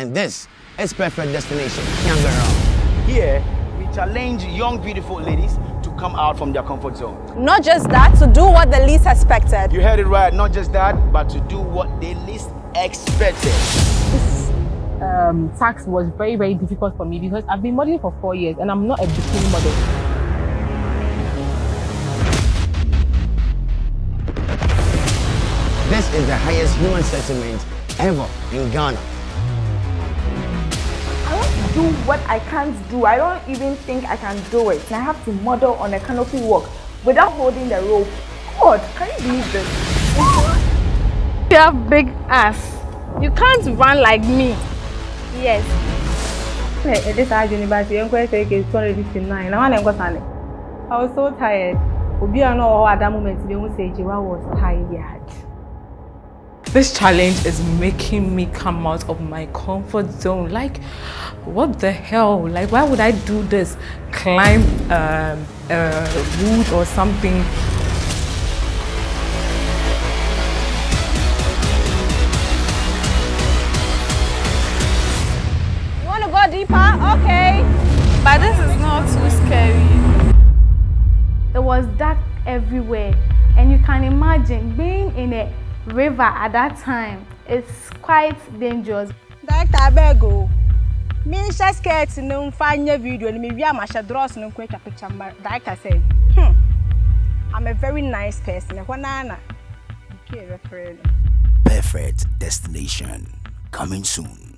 And this is Perfect Destination, Younger Girl. Here, we challenge young, beautiful ladies to come out from their comfort zone. Not just that, to do what the least expected. You heard it right, not just that, but to do what they least expected. This um, task was very, very difficult for me because I've been modeling for four years and I'm not a bikini model. This is the highest human settlement ever in Ghana. Do what I can't do. I don't even think I can do it. I have to model on a canopy walk without holding the rope. God, can you believe this? You have big ass. You can't run like me. Yes. This university, I'm going to take it 259. I was so tired. Obi know at that moment, they won't say Jiwa was tired. This challenge is making me come out of my comfort zone. Like, what the hell? Like, why would I do this? Climb um, a wood or something You wanna go deeper? Okay. But this is not too scary. It was dark everywhere. And you can imagine being in a river at that time. It's quite dangerous. Director Abego. Me share skirt no mfanya video ni me wi amasha dross no kwa picture director say. Hmm. I'm a very nice person. Ekwana Okay, referee. Perfect destination coming soon.